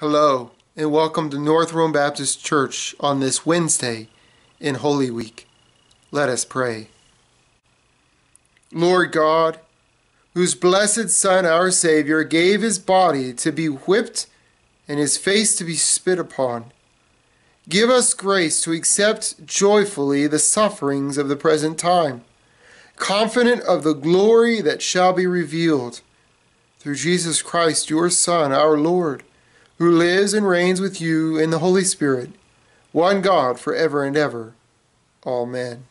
Hello, and welcome to North Rome Baptist Church on this Wednesday in Holy Week. Let us pray. Lord God, whose blessed Son, our Savior, gave his body to be whipped and his face to be spit upon, give us grace to accept joyfully the sufferings of the present time, confident of the glory that shall be revealed through Jesus Christ, your Son, our Lord who lives and reigns with you in the Holy Spirit, one God for ever and ever. Amen.